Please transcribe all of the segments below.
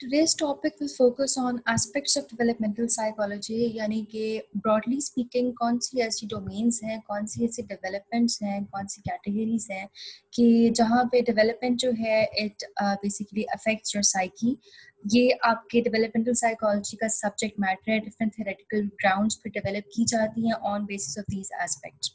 Today's topic will focus on aspects of developmental psychology यानी कि broadly speaking कौन सी ऐसी डोमेन्स हैं, कौन सी ऐसी डेवलपमेंट्स हैं, कौन सी कैटेगरीज हैं कि जहाँ पे डेवलपमेंट जो है it basically affects your psyche ये आपके डेवलपमेंटल साइकोलॉजी का सब्जेक्ट मैटर है डिफरेंट थेरेटिकल ग्राउंड पर डेवलप की जाती हैं on basis of these aspect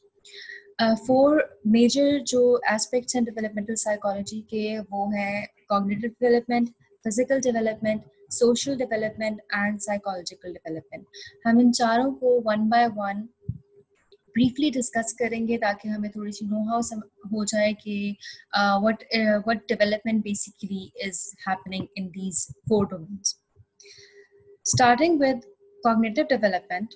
four major जो एस्पेक्ट्स हैं डेवलपमेंटल साइकोलॉजी के, वो हैं cognitive development physical development social development and psychological development हम इन चारों को one by one briefly discuss करेंगे ताकि हमें थोड़ी सी नो हाउ हो जाए कि what what development basically is happening in these four domains starting with cognitive development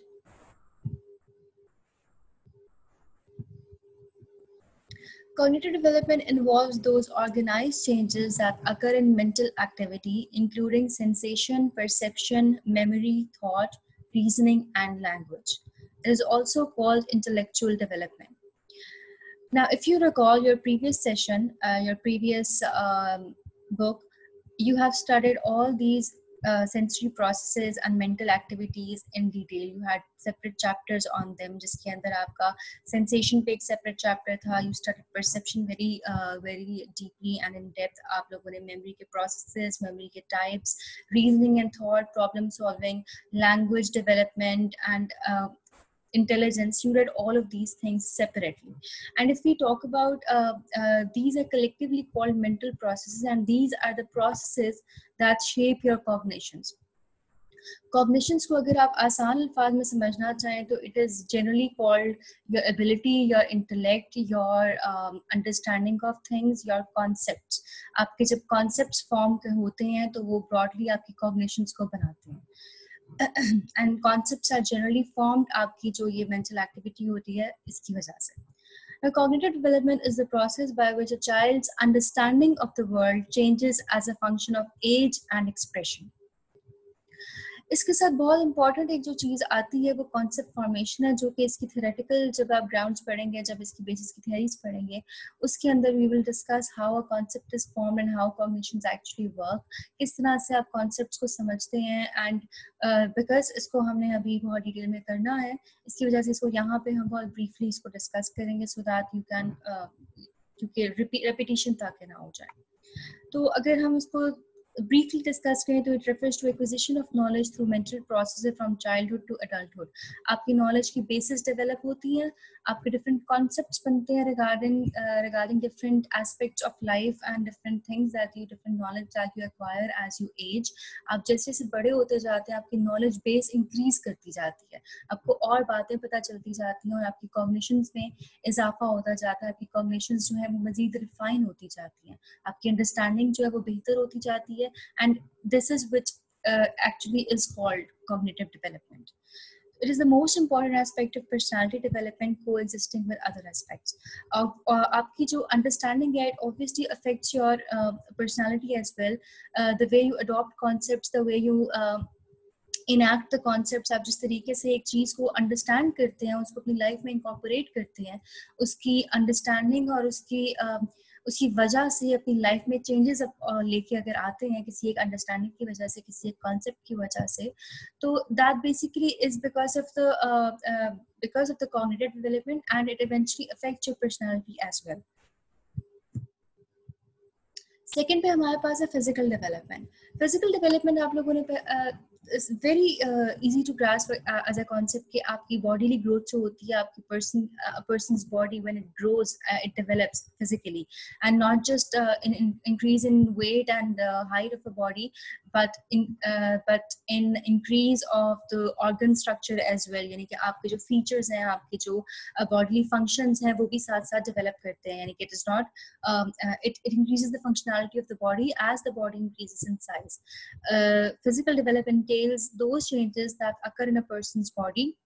Cognitive development involves those organized changes that occur in mental activity, including sensation, perception, memory, thought, reasoning, and language. It is also called intellectual development. Now, if you recall your previous session, uh, your previous um, book, you have studied all these uh, sensory processes and mental activities in detail. You had separate chapters on them jiske andar aapka sensation pe ek separate chapter tha. You studied perception very uh, very deeply and in depth. Logon ne memory ke processes memory ke types reasoning and thought problem solving language development and uh, intelligence you read all of these things separately and if we talk about uh, uh, these are collectively called mental processes and these are the processes that shape your cognitions cognitions को अगर आप आसान अल्फाज में समझना चाहें तो it is generally called your ability your intellect your understanding of things your concepts आपके जब कॉन्सेप्ट्स फॉर्म होते हैं तो वो ब्रॉडली आपकी कॉग्निशंस को बनाते हैं And concepts are generally formed आपकी जो ये मेंटल एक्टिविटी होती है इसकी वजह से Now, cognitive development is the process by which a child's understanding of the world changes as a function of age and expression. इसके साथ बहुत इंपॉर्टेंट एक जो चीज़ आती है वो कॉन्सेप्ट फॉर्मेशन है जो कि इसकी थेरेटिकल जब आप ग्राउंड्स पढ़ेंगे जब इसकी बेसिस की थियरीज पढ़ेंगे उसके अंदर we will discuss how a concept is form and how cognition actually work किस तरह से आप कॉन्सेप्ट को समझते हैं एंड बिकॉज़ uh, इसको हमने अभी बहुत डिटेल में करना है इसकी वजह से इसको यहाँ पे हम बहुत ब्रीफली इसको डिस्कस करेंगे सो दैट यू कैन क्योंकि रिपीटेशन ताकि ना हो जाए। तो अगर हम इसको briefly discuss करें तो it refers to acquisition of knowledge through mental processes from childhood to adulthood आपकी knowledge की basis develop होती है आपके different concepts बनते हैं regarding uh, regarding different aspects of life and different things that you different knowledge that you acquire as you age आप जैसे जैसे बड़े होते जाते हैं आपकी knowledge base increase करती जाती है आपको और बातें पता चलती जाती हैं और आपकी cognitions में इजाफा होता जाता है आपकी cognitions जो है वो मजीद refine होती जाती हैं आपकी understanding जो है वो बेहतर होती जाती and this is which uh, actually is called cognitive development it is the most important aspect of personality development coexisting with other aspects uh, uh, आपकी जो understanding है it obviously affects your uh, personality as well uh, the way you adopt concepts the way you uh, enact the concept आप जिस तरीके से एक चीज़ को understand करते हैं उसको अपनी लाइफ में इंकॉपरेट करते हैं उसकी अंडरस्टैंडिंग और उसकी uh, उसकी वजह से अपनी लाइफ में चेंजेस लेके अगर आते हैं, किसी एक अंडरस्टैंडिंग की वजह से, किसी एक कॉन्सेप्ट की वजह से तो that basically is because of the because of the cognitive development and it eventually affects your personality as well. Second पे हमारे पास है फ़िज़िकल डेवलपमेंट फ़िज़िकल डेवलपमेंट आप लोगों ने it's very easy to grasp as a concept कि आपकी bodily growth जो होती है, आपकी person person body when it grows it develops physically and not just increase in weight and height of a body but in uh, but in increase of the organ structure as well यानी कि आपके जो features हैं आपके जो uh, bodily functions हैं वो भी साथ साथ develop करते हैं यानी कि it is not um, uh, it it increases the functionality of the body as the body increases in size uh, physical development entails those changes that occur in a person's body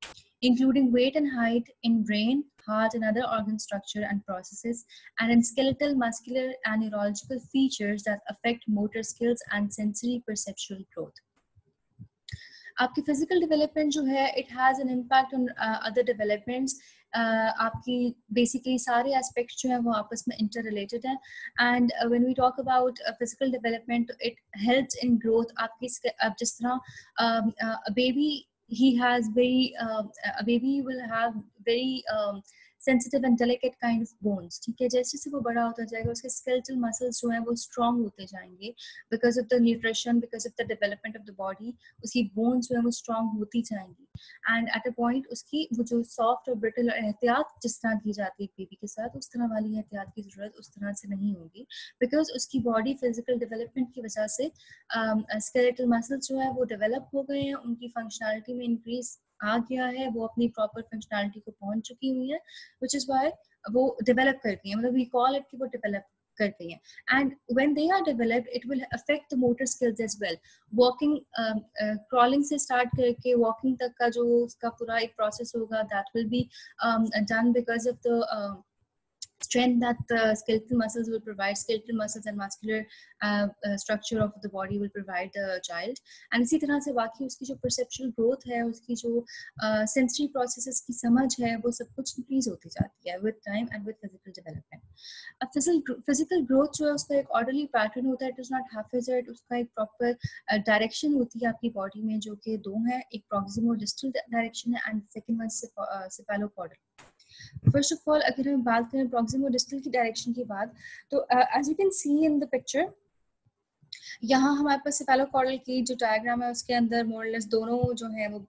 including weight and height in brain, heart, and other organ structure and processes, and in skeletal, muscular, and neurological features that affect motor skills and sensory perceptual growth. आपकी physical development जो है it has an impact on uh, other developments uh, आपकी basically सारे aspects जो हैं वो आपस में इंटर रिलेटेड हैं and when we talk about physical development it helps in growth आपकी अब जिस तरह baby he has very uh, a baby will have very um, sensitive and delicate kind of bones ठीक है? जैसे जैसे वो बड़ा होता जाएगा उसके स्केलेटल मसल्स जो है वो स्ट्रॉन्ग होते जाएँगे because of the nutrition because of the development of the body उसकी बोन्स जो है वो स्ट्रॉन्ग होती जाएँगी। एंड एट अ पॉइंट उसकी वो जो सॉफ्ट और ब्रिटल एहतियात जिस तरह की जाती है बेबी के साथ उस तरह वाली एहतियात की ज़रूरत उस तरह से नहीं होगी बिकॉज़ उसकी बॉडी फ़िज़िकल डेवलपमेंट की वजह से स्केलेटल um, मसल्स जो है वो डेवलप हो गए हैं उनकी फंक्शनैलिटी में इंक्रीज आ गया है, वो अपनी प्रॉपर फंक्शनैलिटी को पहुँच चुकी हुई है विच इज़ वाई वो डेवलप कर गई है मतलब वी कॉल इट कि वो डेवलप कर गई हैं। And when they are developed it will affect the motor skills as well walking crawling से स्टार्ट करके वॉकिंग तक का जो उसका पूरा एक प्रोसेस होगा that will be done because of the strength that the skeletal muscles will provide skeletal muscles and muscular uh, uh, structure of the body will provide the child and इसी तरह से बाकी उसकी जो perceptual growth है उसकी जो uh, sensory processes की समझ है वो सब कुछ increase होती जाती है with time and with physical development अब physical physical growth जो है उसका एक orderly pattern होता है it is not haphazard उसका एक proper uh, direction होती है आपकी body में जो कि दो हैं एक proximal distal direction है and second one cephalocaudal first of all अगर हम बात करें प्रोक्सिमो डिस्टल की डायरेक्शन की बात तो as you can see in the picture यहाँ हमारे पास सेफेलोकॉर्डल की जो डायग्राम है, उसके अंदर मोरलेस दोनों जो है वो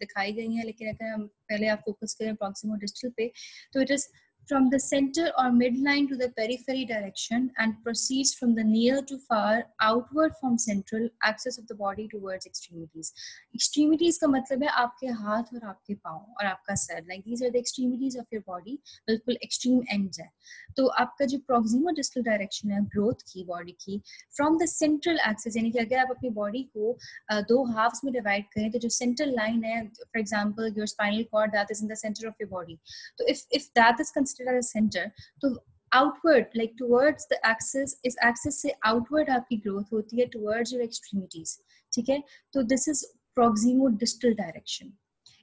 दिखाई गई हैं। लेकिन अगर हम पहले आप फोकस करें प्रोक्सिमो डिस्टल पे तो it is from the center or midline to the periphery direction and proceeds from the near to far outward from central axis of the body towards extremities extremities का मतलब है आपके हाथ और आपके पाँव और आपका सर like these are the extremities of your body बिल्कुल extreme ends है तो आपका जो proximal distal direction है growth की body की from the central axis यानी कि अगर आप अपनी body को uh, दो halves में divide करें तो जो central line है for example your spinal cord that is in the center of your body तो if if that is considered as center तो outward like towards the axis is axis से outward आपकी growth होती है towards your extremities ठीक है तो this is proximo-distal direction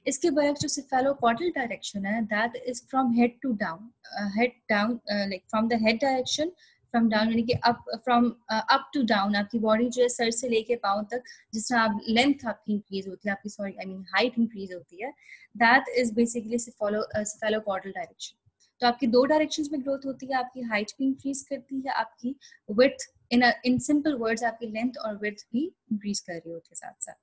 इसके बाद जो cephalocaudal direction है from head to down uh, head down uh, like from the head direction from down यानी कि up from up to down आपकी बॉडी जो है सर से लेके पाँव तक जिस तरह आप लेंथ आपकी इंक्रीज होती है आपकी sorry I mean height increase होती है that is basically cephalocaudal direction तो आपकी दो डायरेक्शंस में ग्रोथ होती है आपकी हाइट भी इंक्रीज करती है आपकी width in in simple words आपकी लेंथ और विथ भी इंक्रीज कर रही होती है साथ साथ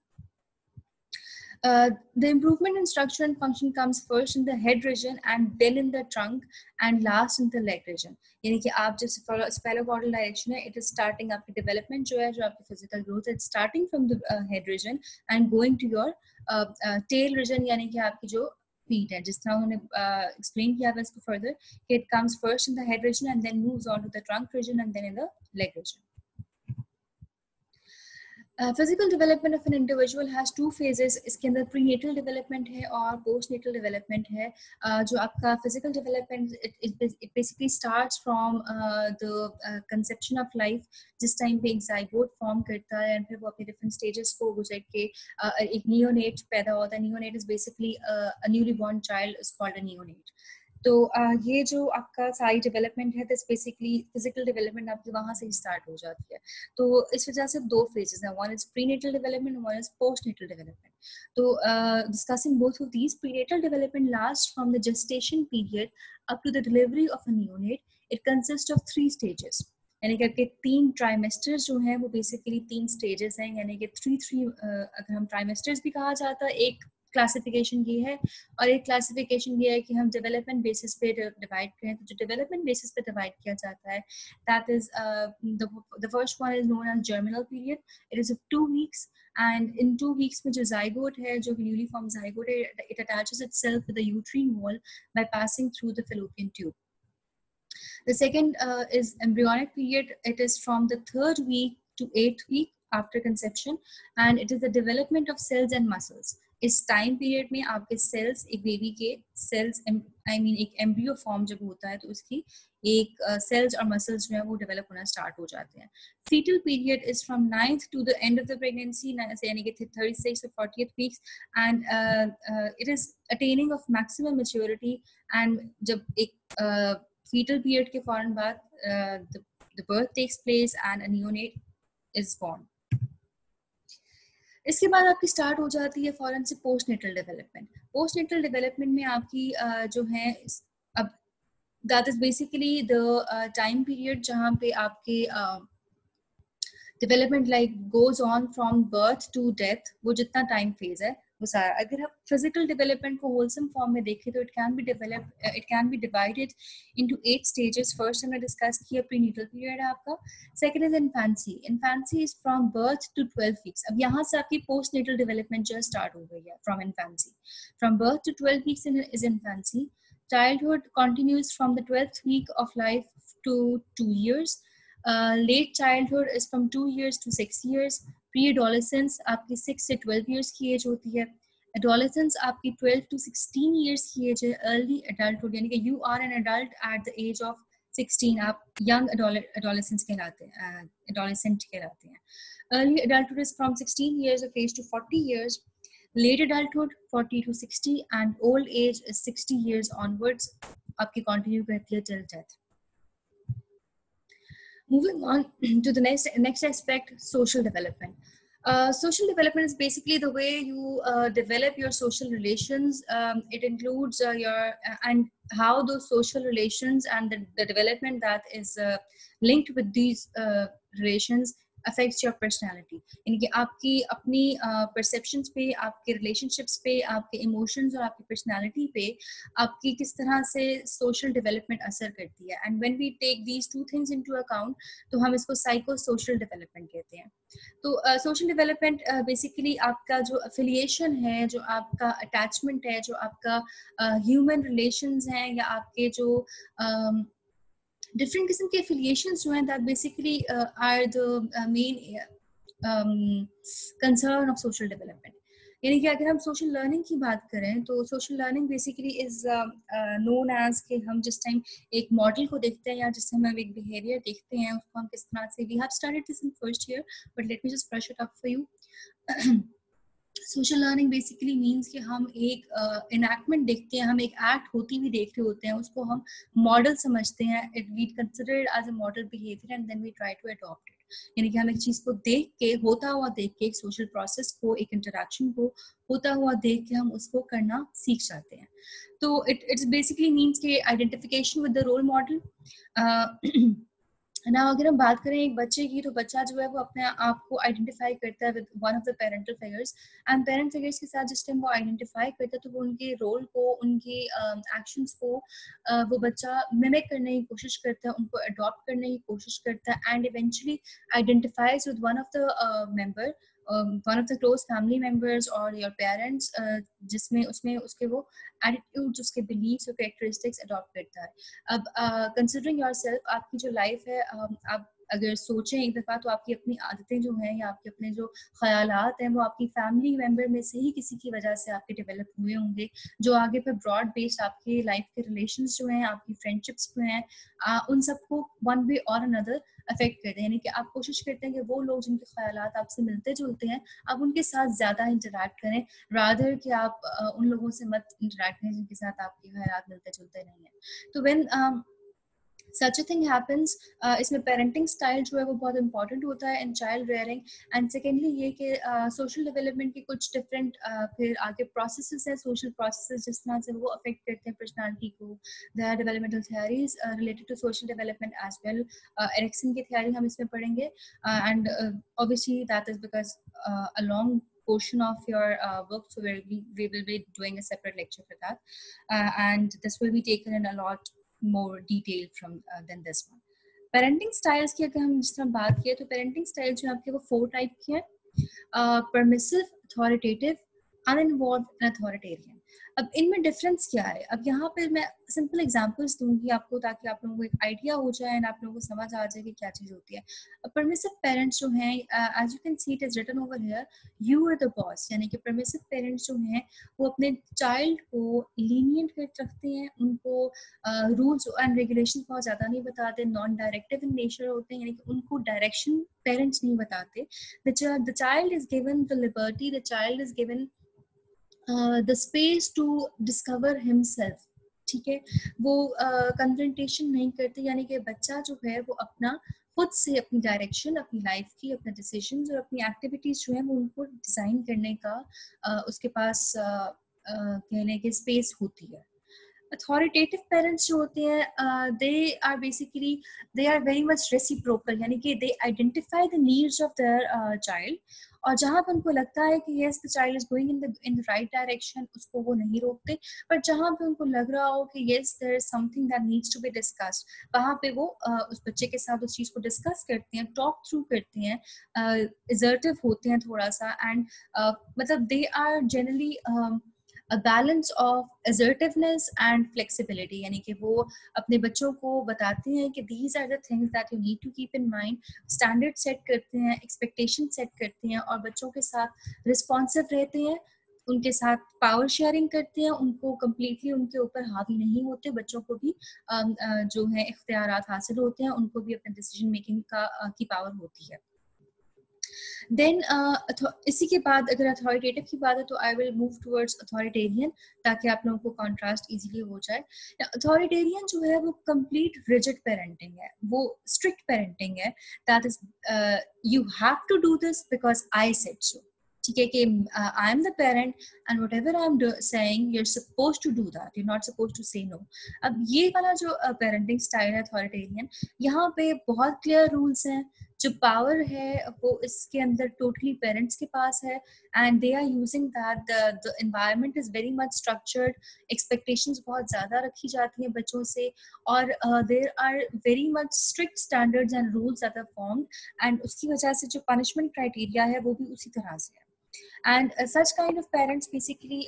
Uh, the improvement in structure and function comes first in the head region and then in the trunk and last in the leg region. यानी कि आप जैसे स्पेलोकॉर्डल डायरेक्शन है इट इज़ स्टार्टिंग आपकी डेवलपमेंट जो है जो आपकी फ़िज़िकल ग्रोथ है starting from the head region and going to your tail region यानी कि आपकी जो feet and just now uh, explain here इसको further it comes first in the head region and then moves on to the trunk region and then in the leg region Physical development of an individual has two phases इसके अंदर prenatal development है और post natal development है। Uh, जो आपका physical development it basically starts from the conception of life जिस time पे एक जाइगोट फॉर्म करता है एंड फिर वो अपने डिफरेंट स्टेजेस को गुजर के uh, एक नियोनेट पैदा होता है। Neonate is basically newly born child is called a neonate तो ये जो आपका सारी डेवलपमेंट है दिस बेसिकली फ़िज़िकल डेवलपमेंट आपकी वहाँ से ही स्टार्ट हो जाती है। तो इस वजह से दो फेजेस हैं one is prenatal development one is postnatal development तो discussing both of these prenatal development last from the gestation period up to the delivery of a neonate it consist of three stages यानी कि आपके तीन trimesters जो हैं, वो basically तीन stages हैं, यानी कि थ्री थ्री अगर हम ट्राइमेस्टर्स भी कहा जाता है, एक क्लासिफिकेशन ये है और एक क्लासिफिकेशन ये है कि हम डेवलपमेंट बेसिस पे डिवाइड करें तो जो डेवलपमेंट बेसिस पे डिवाइड किया जाता है that is the first one is known as germinal period it is two weeks and in two weeks में जो जाइगोट है जो न्यूली फॉर्म जाइगोट है it attaches itself with the uterine wall by passing through the fallopian tube The second uh, is embryonic period. It is from the third week to eighth week after conception, and it is the development of cells and muscles. इस time period में आपके cells, एक baby के cells I mean एक embryo form जब होता है तो उसकी एक सेल्स और मसल्स जो है वो डेवलप होना स्टार्ट हो जाते हैं। Foetal period is from ninth to the end of the pregnancy यानी कि thirty six forty weeks and it is attaining of maximum maturity and जब एक फीटल पीरियड के फ़ौरन बाद the birth takes place and neonate is born इसके बाद आपकी स्टार्ट हो जाती है फॉरन से post natal development post natal development में आपकी जो है अब that is basically the time period जहाँ पे आपके development like goes on from birth to death वो जितना टाइम फ़ेज़ है। वो सारा अगर आप फ़िज़िकल डेवलपमेंट को होलसम फॉर्म में देखें तो it can be develop it can be divided into eight stages first हमने डिस्कस किया प्रीनेटल पीरियड है आपका। Second is infancy infancy is from birth to twelve weeks अब यहाँ से आपकी पोस्ट नेटल डेवलपमेंट जो स्टार्ट हो गई है from infancy from birth to twelve weeks is infancy childhood continues from the 12th week of life to two years. Uh, late childhood is from two years to six years. Pre adolescence आपकी six से twelve years की age होती है। Adolescence आपकी twelve to sixteen years की age है। Early adulthood यानी कि you are an adult at the age of sixteen आप यंग एडोलेसेंस कहलाते हैं एडोलेसेंट कहलाते हैं। Early adulthood is from sixteen years of age to forty years late adulthood 40 to 60 and old age is 60 years onwards आपकी continue करती है till death moving on to the next next aspect social development. Uh, social development is basically the way you uh, develop your social relations. Um, it includes uh, your uh, and how those social relations and the, the development that is uh, linked with these uh, relations affects your personality यानी कि आपकी अपनी perception uh, पे आपके relationships पे आपके emotions और आपकी पर्सनैलिटी पे आपकी किस तरह से सोशल डेवलपमेंट असर करती है। And when we take these two things into account तो हम इसको साइको सोशल डेवलपमेंट कहते हैं। तो social uh, development basically uh, आपका जो अफिलिएशन है जो आपका अटैचमेंट है जो आपका ह्यूमन uh, रिलेशंस हैं या आपके जो um, different किस्म के affiliations जो हैं are the uh, main um, concern of social development. यानी कि अगर हम सोशल लर्निंग की बात करें तो social learning basically is known as कि हम जिस टाइम एक मॉडल को देखते हैं या जिस टाइम हम एक बिहेवियर देखते हैं उसको हम किस तरह से we have started this in first year but let me just brush it up for you social learning basically means कि हम एक इनएक्टमेंट uh, देखते हैं हम एक एक्ट होती हुई देख रहे होते हैं उसको हम मॉडल समझते हैं it we consider as a model behaviour and then we try to adopt यानी कि हम एक चीज़ को देख के होता हुआ देख के एक सोशल प्रोसेस को एक इंटरेक्शन को होता हुआ देख के हम उसको करना सीख जाते हैं। तो इट इट्स बेसिकली मीन्स के identification with the role model ना अगर हम बात करें एक बच्चे की तो बच्चा जो है वो अपने आप को आइडेंटिफाई करता है with one of the parental figures and parent figures के साथ जिस टाइम वो आइडेंटिफाई करता है तो वो उनके रोल को उनके एक्शंस uh, को uh, वो बच्चा मिमिक करने की कोशिश करता है उनको अडॉप्ट करने की कोशिश करता है and eventually identifies with one of the member one of the close family members और योर पेरेंट्स जिसमें उसमें उसके वो एटीट्यूड उसके बिलीव्स और कैरेक्टरिस्टिक्स अडॉप्ट करता है। अब कंसिडरिंग योर सेल्फ आपकी जो लाइफ है um, आप अगर सोचें एक दफ़ा तो आपकी अपनी आदतें जो हैं या आपके अपने जो ख्याल हैं वो आपकी फैमिली मेंबर में से ही किसी की वजह से आपके डेवलप हुए होंगे। जो आगे पर ब्रॉड बेस्ड आपके लाइफ के रिलेशन जो हैं आपकी फ्रेंडशिप्स जो हैं उन सबको one way or another affect करते हैं, यानी कि आप कोशिश करते हैं कि वो लोग जिनके ख्याल आपसे मिलते जुलते हैं, आप उनके साथ ज़्यादा इंटरेक्ट करें राधर कि आप उन लोगों से मत इंटरेक्ट करें जिनके साथ आपके ख्याल मिलते जुलते नहीं है। तो when such a thing happens इसमें पेरेंटिंग स्टाइल जो है वो बहुत इंपॉर्टेंट होता है in child rearing and secondly ये कि सोशल uh, डेवलपमेंट के कुछ डिफरेंट uh, फिर आगे प्रोसेस है सोशल प्रोसेस जिस तरह से वो अफेक्ट करते हैं पर्सनैलिटी को. The developmental theories related to social development as well Erikson की थियरी हम इसमें पढ़ेंगे. And obviously that is because a long portion of your uh, work so we we will be doing a separate lecture for that. Uh, and this will be taken in a lot more detail from uh, than this one. Parenting styles की अगर हम जिस तरह बात किए तो parenting style जो आपके वो फोर टाइप के हैं। Permissive authoritative uninvolve and authoritarian अब इनमें डिफरेंस क्या है? अब यहाँ पे मैं सिंपल एग्जांपल्स दूँगी आपको ताकि आप लोगों को एक आइडिया हो जाए एंड आप लोगों को समझ आ जाए कि क्या चीज़ होती है। परमिसिव पेरेंट्स जो हैं as you can see it is written over here you are the boss यानी कि परमिसिव पेरेंट्स जो हैं, वो अपने चाइल्ड को लीनियंट रखते हैं, उनको रूल्स एंड रेगुलेशन बहुत ज़्यादा नहीं बताते नॉन डायरेक्टिव इन नेचर होते हैं, यानी कि उनको डायरेक्शन पेरेंट्स नहीं बताते। The child is given the liberty the child is given the space to discover himself ठीक है? वो कंफ्रंटेशन uh, नहीं करते यानी कि बच्चा जो है वो अपना खुद से अपनी डायरेक्शन अपनी लाइफ की अपने डिसीज़न और अपनी एक्टिविटीज़ जो है वो उनको डिज़ाइन करने का uh, उसके पास uh, कहने की स्पेस होती है। अथॉरिटेटिव पेरेंट्स जो होते हैं they are basically they are very much reciprocal यानी कि they identify the needs of their child और जहाँ पर उनको लगता है कि yes the child is going in the in the right direction उसको वो नहीं रोकते। पर जहाँ पे उनको लग रहा हो कि yes there is something that needs to be discussed वहाँ पे वो uh, उस बच्चे के साथ उस चीज़ को डिस्कस करते हैं टॉक थ्रू करते हैं इजर्टिव uh, होते हैं थोड़ा सा एंड uh, मतलब they are generally a balance of assertiveness and flexibility यानी कि वो अपने बच्चों को बताते हैं कि these are the things that you need to keep in mind standard set करते हैं एक्सपेक्टेशन सेट करते हैं और बच्चों के साथ रिस्पॉन्सिव रहते हैं, उनके साथ पावर शेयरिंग करते हैं, उनको कम्प्लीटली उनके ऊपर हावी नहीं होते, बच्चों को भी जो है इख्तियार हासिल होते हैं, उनको भी अपने डिसीज़न मेकिंग का की पावर होती है। देन uh, इसी के बाद अगर अथॉरिटेटिव की बात है तो I will move towards authoritarian ताकि आप लोगों को कॉन्ट्रास्ट इजीली हो जाए। अथॉरिटेरियन जो है वो कंप्लीट रिजिड पेरेंटिंग है। वो स्ट्रिक्ट पेरेंटिंग है। That is you have to do this because I said so ठीक है कि I am the parent and whatever I am saying you are suppose to do that you not suppose to say no अब ये वाला जो parenting style है authoritarian यहाँ पे बहुत क्लियर रूल्स हैं। जो पावर है, वो इसके अंदर टोटली पेरेंट्स के पास है and they are using that the environment is very much structured expectations बहुत ज़्यादा रखी जाती हैं बच्चों से और there are very much strict standards and rules are form and उसकी वजह से जो पनिशमेंट क्राइटेरिया है, वो भी उसी तरह से है। And such kind of parents basically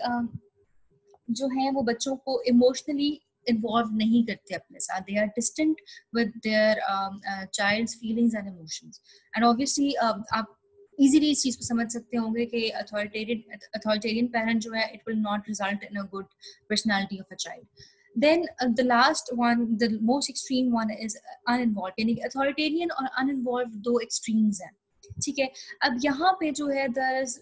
जो हैं वो बच्चों को emotionally इन्वॉल्व नहीं करते अपने साथ they are distant with their child's feelings and emotions and obviously आप इजीली इस चीज को समझ सकते होंगे कि अथॉरिटेरियन अथॉरिटेरियन पेरेंट जो है it will not result in a good personality of a child then uh, the last one the most extreme one is uninvolved यानी authoritarian और uninvolved दो extremes हैं ठीक है? अब यहाँ पे जो है there is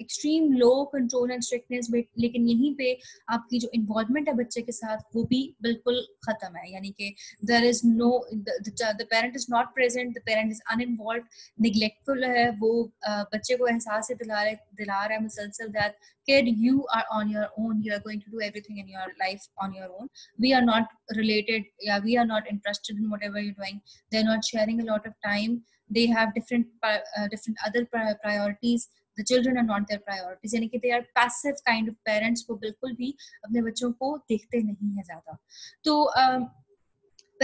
extreme low control and strictness लेकिन यहीं पे आपकी जो इन्वॉल्वमेंट है बच्चे के साथ वो भी बिल्कुल खत्म है। यानी कि there is no the parent is not present the parent is uninvolved neglectful है वो uh, बच्चे को एहसास दिला रहे दिला रहा है मुसलसल that kid you are on your own you are going to do everything in your life on your own we are not related yeah we are not interested in whatever you're doing they're not sharing a lot of time they have different uh, different other priorities the children are not their priorities यानी कि they are passive kind of parents वो बिल्कुल भी अपने बच्चों को देखते नहीं है ज्यादा तो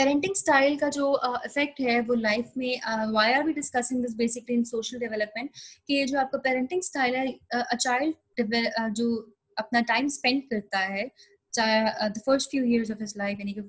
पेरेंटिंग स्टाइल का जो इफ़ेक्ट uh, है वो लाइफ में why are we discussing this basically in social development कि जो आपका पेरेंटिंग स्टाइल है अ चाइल्ड जो अपना टाइम स्पेंड करता है चाहे the first few years of his life यानी कि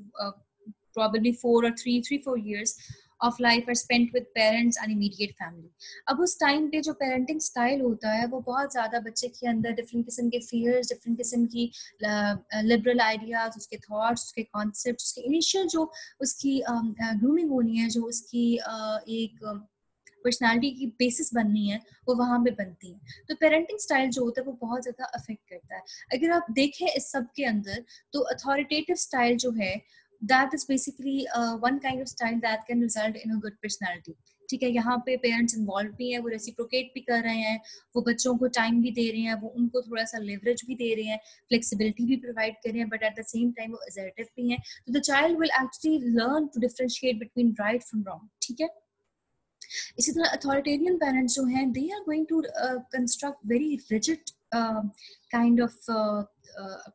probably four or three three four years of life are spent with parents and immediate family अब उस टाइम पे जो पेरेंटिंग स्टाइल होता है, वो बहुत ज़्यादा बच्चे के अंदर डिफरेंट किस्म के फियर्स डिफरेंट किस्म की लिबरल आइडियाज़ उसके थॉट्स उसके कॉन्सेप्ट उसके इनिशियल जो उसकी ग्रूमिंग होनी है, जो उसकी एक पर्सनालिटी की बेसिस बननी है, वो वहाँ पे बनती है। तो पेरेंटिंग स्टाइल जो होता है, वो बहुत ज़्यादा अफेक्ट करता है। अगर आप देखें इस सब के अंदर तो अथॉरिटेटिव स्टाइल जो है that is basically uh, one kind of style that can result in a good personality. ठीक है यहाँ पे पेरेंट्स इन्वॉल्व भी हैं वो रेसिप्रोकेट भी कर रहे हैं वो बच्चों को टाइम भी दे रहे हैं वो उनको थोड़ा सा लेवरेज भी दे रहे हैं फ्लेक्सिबिलिटी भी प्रोवाइड कर रहे हैं but at the same time वो असर्टिव भी हैं। तो the child will actually learn to differentiate between right from wrong ठीक है? इसी तरह अथॉरिटेरियन पेरेंट्स जो हैं they are going to construct very rigid kind of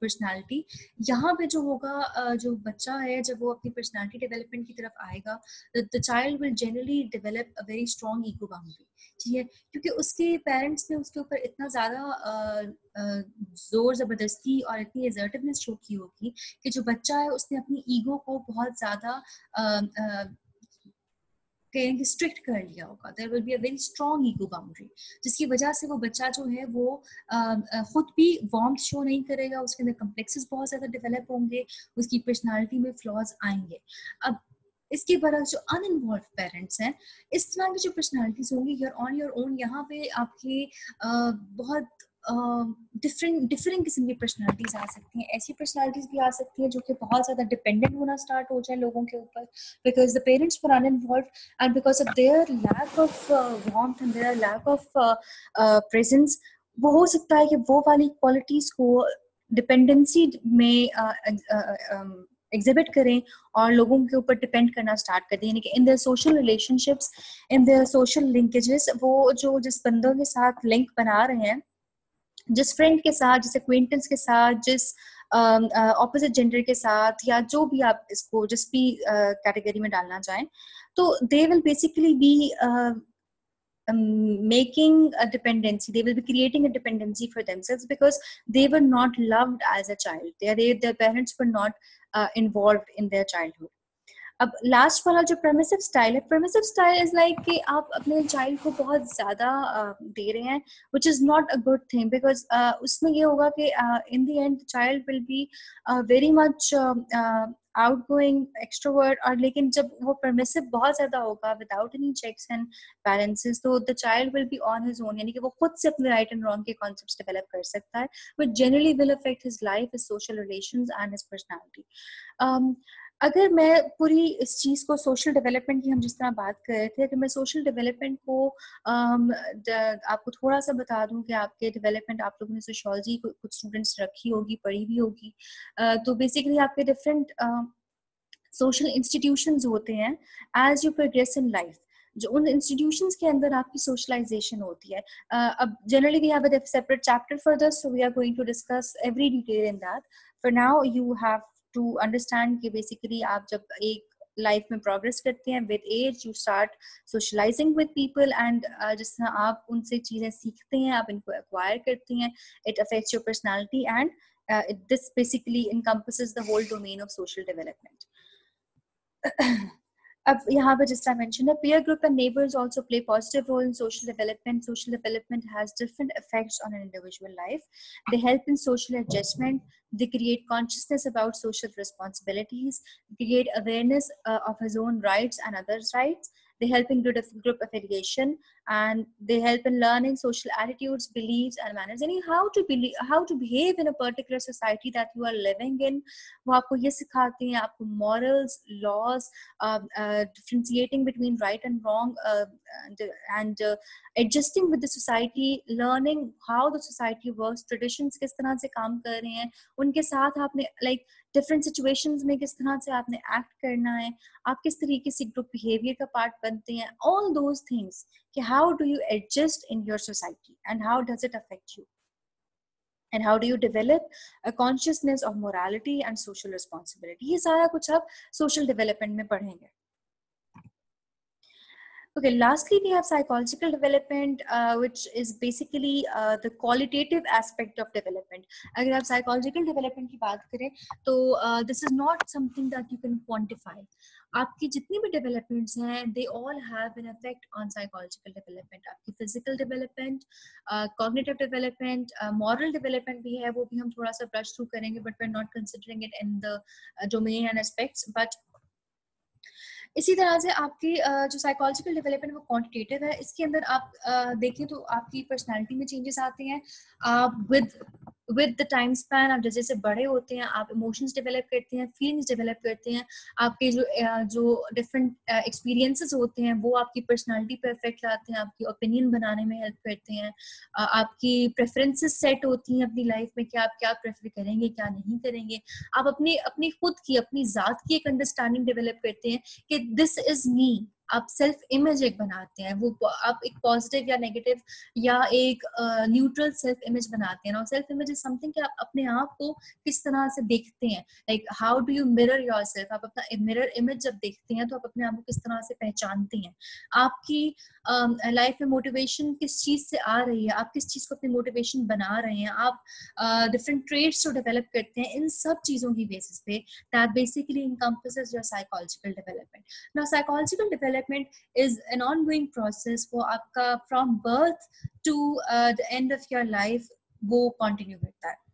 personality यहाँ पे जो होगा जो बच्चा है, जब वो अपनी पर्सनालिटी डेवलपमेंट की तरफ़ आएगा the child will generally develop a very strong ego boundary ठीक है? क्योंकि उसके पेरेंट्स ने उसके ऊपर इतना ज़्यादा ज़ोर ज़बरदस्ती और इतनी एजर्टिवनेस शो की होगी कि जो बच्चा है, उसने अपनी ईगो को बहुत ज़्यादा कहेंगे स्ट्रिक्ट कर लिया होगा. There will be a very strong ego boundary जिसकी वजह से वो बच्चा जो है वो खुद भी वॉर्म शो नहीं करेगा, उसके अंदर कम्प्लेक्सेस बहुत ज़्यादा डेवलप होंगे, उसकी पर्सनैलिटी में फ्लॉज आएँगे. अब इसके बरस जो अन अनइन्वॉल्व पेरेंट्स हैं, इस तरह की जो पर्सनालिटीज होंगी योर ऑन योर ओन यहाँ पे आपके बहुत डिफरेंट डिफरेंट किस्म की पर्सनालिटीज आ सकती हैं। ऐसी पर्सनालिटीज भी आ सकती हैं जो कि बहुत ज़्यादा डिपेंडेंट होना स्टार्ट हो जाए लोगों के ऊपर। Because the parents for uninvolved and because of their lack of warmth and their lack of presence वो हो सकता है कि वो वाली क्वालिटीज को डिपेंडेंसी में एग्जिबिट करें और लोगों के ऊपर डिपेंड करना स्टार्ट कर दें। यानी कि in the social relationships in their social linkages वो जो जिस बंदों के साथ लिंक बना रहे हैं जिस फ्रेंड के साथ जिस एक्वेंटेंस के साथ जिस ऑपोजिट uh, जेंडर uh, के साथ या जो भी आप इसको जिस भी कैटेगरी uh, में डालना चाहें तो they will basically be making a dependency they will be creating a dependency for themselves because they were not loved as a child their parents were not involve in their childhood अब last वाला जो permissive style है permissive style is like कि आप अपने child को बहुत ज़्यादा दे रहे हैं which is not a good thing because उसमें ये होगा कि in the end child will be very much outgoing extrovert और लेकिन जब वो परमिसिव बहुत ज़्यादा होगा without any checks and balances तो the child will be on his own यानी कि वो खुद से अपने राइट एंड रॉन्ग के कॉन्सेप्ट डेवलप कर सकता है but generally will affect his life his social relation and his personality अगर मैं पूरी इस चीज़ को सोशल डेवलपमेंट की हम जिस तरह बात कर रहे थे अगर मैं सोशल डेवलपमेंट को आपको थोड़ा सा बता दूँ कि आपके डेवलपमेंट आप लोगों ने सोशोलॉजी कुछ स्टूडेंट्स रखी होगी पढ़ी भी होगी तो बेसिकली आपके डिफरेंट सोशल इंस्टीट्यूशन होते हैं as you progress in life जो उन इंस्टीट्यूशंस के अंदर आपकी सोशलाइजेशन होती है। uh, अब generally we have a separate chapter for this so we are going to discuss every detail in that for now you have to understand कि basically आप जब एक लाइफ में प्रोग्रेस करते हैं with age you start socialising with people and जिस तरह आप उनसे चीज़ें सीखते हैं, आप इनको एक्वायर करती हैं it affects your personality and this basically encompasses the whole domain of social development यहाँ पे जिस तरह mentioned, a peer group and neighbors also play positive role in social development. Social development has different effects on an individual life. They help in social adjustment. They create consciousness about social responsibilities. They create awareness uh, of his own rights and others' rights. They help in group, group affiliation and they help in learning social attitudes, beliefs, and manners. And how to believe, how to behave in a particular society that you are living in. वो आपको ये सिखाते हैं आपको morals, laws, uh, uh, differentiating between right and wrong, uh, and, and uh, adjusting with the society, learning how the society works, traditions किस तरह से काम कर रहे हैं, उनके साथ आपने like डिफरेंट सिचुएशन में किस तरह से आपने एक्ट करना है, आप किस तरीके से ग्रुप बिहेवियर का पार्ट बनते हैं ऑल दोज थिंग्स कि how do you adjust in your society and how does it affect you and how do you a consciousness of morality and social responsibility ये सारा कुछ आप सोशल डेवलपमेंट में पढ़ेंगे। Okay, lastly, we have psychological development, uh, which is basically uh, the qualitative aspect of development. अगर आप psychological development की बात करें तो uh, this is not something that you can quantify. आपकी जितनी भी डेवलपमेंट्स हैं they all have an effect on psychological development आपकी physical development cognitive development moral development भी है वो भी हम थोड़ा सा ब्रश थ्रू करेंगे but we are not considering it in the domain and aspects but इसी तरह से आपकी जो साइकोलॉजिकल डेवलपमेंट वो क्वांटिटेटिव है। इसके अंदर आप देखें तो आपकी पर्सनैलिटी में चेंजेस आते हैं। आप with with the time span आप जैसे जैसे बड़े होते हैं, आप इमोशंस डेवलप करते हैं फीलिंग्स डेवलप करते हैं, आपके जो जो डिफरेंट एक्सपीरियंसेस होते हैं, वो आपकी पर्सनालिटी पे इफ़ेक्ट लाते हैं, आपकी ओपिनियन बनाने में हेल्प करते हैं आपकी प्रेफरेंसेस सेट होती हैं अपनी लाइफ में कि आप क्या प्रेफर करेंगे, क्या नहीं करेंगे। आप अपनी अपनी खुद की, अपनी ज़ात की एक अंडरस्टैंडिंग डेवलप करते हैं कि दिस इज़ मी आप सेल्फ इमेज एक बनाते हैं वो आप एक पॉजिटिव या नेगेटिव या एक न्यूट्रल सेल्फ इमेज बनाते हैं और सेल्फ इमेज इज़ समथिंग कि आप अपने आप को किस तरह से देखते हैं। Like how do you mirror yourself आप अपना मिरर इमेज जब देखते हैं तो आप अपने आप को किस तरह से पहचानते हैं? आपकी लाइफ um, में मोटिवेशन किस चीज़ से आ रही है? आप किस चीज़ को अपनी मोटिवेशन बना रहे हैं? आप डिफरेंट uh, ट्रेड्स जो डेवलप करते हैं इन सब चीज़ों की बेसिस पे that basically encompasses your psychological development now psychological development is an ongoing process वो आपका from birth to the end of your life वो कंटिन्यू करता है।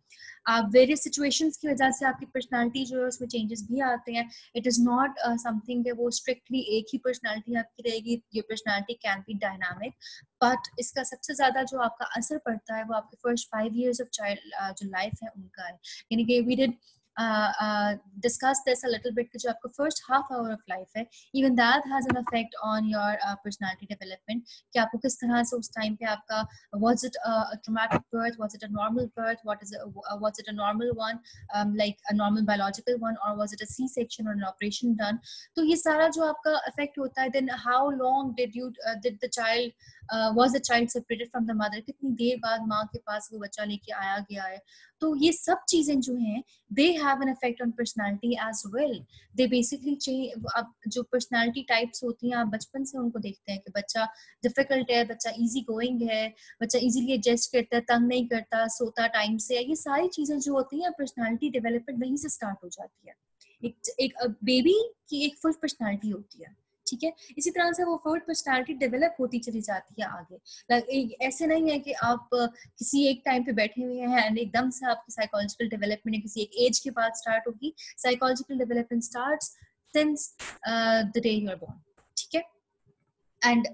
आप वेरियस सिचुएशंस की वजह से आपकी पर्सनालिटी जो है, उसमें चेंजेस भी आते हैं। इट इज़ नॉट समथिंग वो स्ट्रिक्टली एक ही पर्सनालिटी आपकी रहेगी ये personality can be dynamic but इसका सबसे ज़्यादा जो आपका असर पड़ता है, वो आपके first five years of child जो लाइफ है, उनका है। यानी कि we did discuss this a little bit कि जो आपको first half hour of life है even that has an effect on your personality development कि आपको किस तरह से उस टाइम पे आपका what's it a traumatic birth what's it a normal birth what is what's it a normal one like a normal biological one और what's it a C section और एन ऑपरेशन डन तो ये सारा जो आपका effect होता है then how long did you did the child was the child separated from the mother कितनी देर बाद माँ के पास वो बच्चा लेके आया गया है? तो ये सब चीज़ें जो हैं they have an effect on personality as well they basically अब जो पर्सनालिटी टाइप्स होती हैं, आप बचपन से उनको देखते हैं कि बच्चा डिफ़िकल्ट है, बच्चा इजी गोइंग है, बच्चा इजीली एडजस्ट करता है, तंग नहीं करता, सोता टाइम से ये सारी चीज़ें जो होती हैं पर्सनालिटी डेवलपमेंट वहीं से स्टार्ट हो जाती है। एक एक बेबी की एक फुल पर्सनालिटी होती है। ठीक है? इसी तरह से वो फर्ड पर्सनैलिटी डेवलप होती चली जाती है आगे। लाइक ऐसे नहीं है कि आप किसी एक टाइम पे बैठे हुए हैं एंड एकदम से आपकी साइकोलॉजिकल डेवलपमेंट किसी एक एज के बाद स्टार्ट होगी। Psychological development start since the day you're born ठीक है? And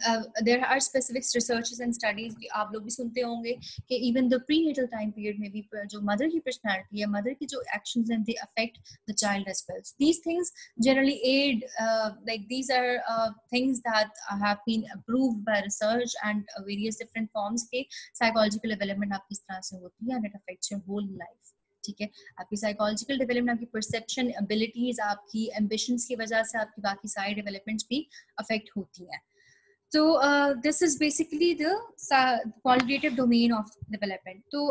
there are specific research and studies भी आप लोग भी सुनते होंगे कि even the prenatal time period में भी जो मदर की पर्सनैलिटी है मदर की जो एक्शन हैं they affect the child as well these things generally add like these are things that have been approved by research and various different forms के psychological development आप किस तरह से होती है and it affects your whole life ठीक है? आपकी साइकोलॉजिकल डेवलपमेंट आपकी परसेप्शन एबिलिटीज आपकी एम्बिशंस की वजह से आपकी बाकी सारी डेवलपमेंट्स भी अफेक्ट होती हैं। So uh, this is basically the qualitative domain of development. तो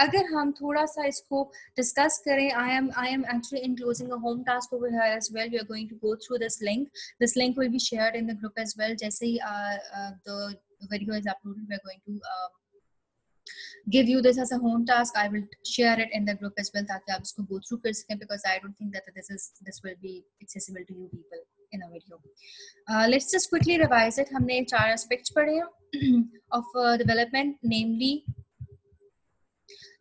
अगर हम थोड़ा सा इसको डिस्कस करें I am I am actually enclosing a home task over here as well we are going to go through this link this link will be shared in the group as well जैसे ही uh, uh, the video is uploaded we are going to uh, give you this as a home task i will share it in the group as well ताकि आप इसको go through कर सकें because i don't think that this is this will be accessible to you people in a video. Uh, let's just quickly revise it. हमने चार aspects पढ़े of uh, development, namely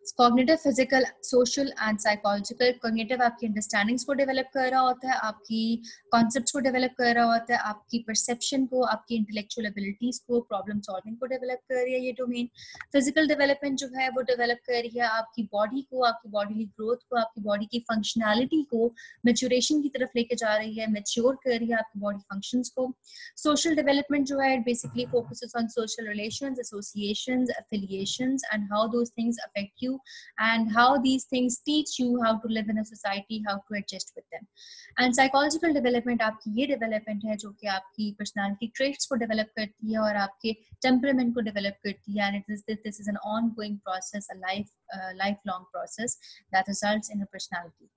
cognitive physical social and psychological cognitive आपकी understandings को develop कर रहा होता है, आपकी कॉन्सेप्ट्स को डेवलप कर रहा होता है, आपकी परसेप्शन को, आपकी इंटेलेक्चुअल एबिलिटीज को प्रॉब्लम सॉल्विंग को डेवलप कर रही है ये डोमेन फ़िज़िकल डेवलपमेंट जो है, वो डेवलप कर रही है आपकी बॉडी को, आपकी बॉडी ग्रोथ को, आपकी बॉडी की फंक्शनैलिटी को मेच्योरेशन की तरफ़ लेके जा रही है मेच्योर कर रही है आपकी बॉडी फ़ंक्शंस को. सोशल डेवलपमेंट जो है basically focuses on social relations associations affiliations and how those things affect you and how these things teach you how to live in a society how to adjust with them and psychological development आपकी ये development है जो कि आपकी personality traits को develop करती है और आपके temperament को develop करती है and it is this is an ongoing process a life uh, lifelong process that results in a personality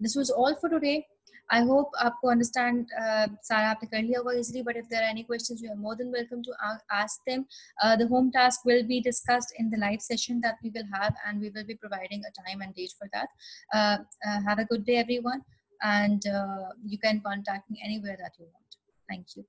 this was all for today I hope आपको understand uh, सारा आपने कर लिया होगा easily but if there are any questions you are more than welcome to ask them uh, the home task will be discussed in the live session that we will have and we will be providing a time and date for that uh, uh have a good day everyone and uh, you can contact me anywhere that you want thank you